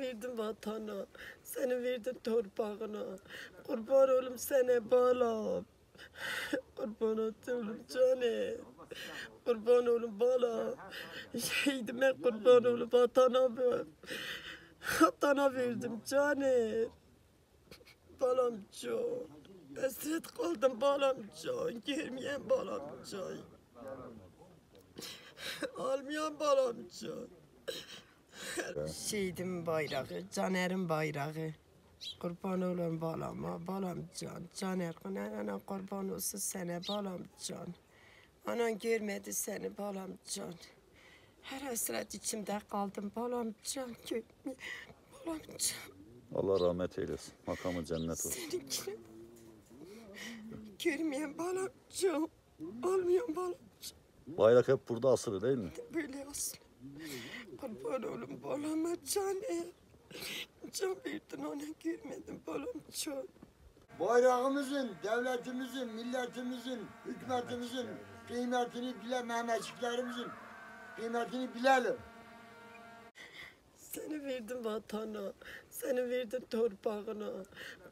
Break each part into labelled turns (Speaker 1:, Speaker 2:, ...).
Speaker 1: verdim vatana, seni verdim torpağına. Kurban oğlum sana balam. Kurban oğlum canım. Kurban oğlum bala. Şehidime kurban oğlum vatana ver. Vatana verdim canım. Balam can. Esret kaldım balam can. Girmeyen balam can. Almayan balam can. Şehidim bayrağı, Caner'in bayrağı. Kurban olun balama, balam can. Caner, ana kurban olsun sana balam can. Anan görmedi seni balam can. Her hasret içimde kaldım balam can. Balam can.
Speaker 2: Allah rahmet eylesin. Makamı cennet olsun.
Speaker 1: Seninkine. Görmeyen balam can. Olmayan balam can.
Speaker 2: Bayrak hep burada asılı değil mi?
Speaker 1: Böyle aslı. Kurban olun balama Caner. Can verdin ona görmedim balam can.
Speaker 3: Bayrağımızın, devletimizin, milletimizin, hükümetimizin kıymetini bile Mehmetçiklerimizin kıymetini bilelim.
Speaker 1: Seni verdim vatana, seni verdim torpağına.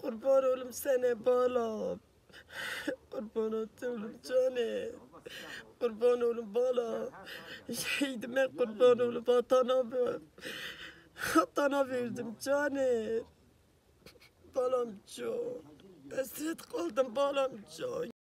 Speaker 1: Kurban oğlum sana balam. Kurban oğlum canım. Kurban oğlum bala. Şehidime kurban oğlum vatana. Vatana verdim canım. Balam can. Esret kaldım balam can.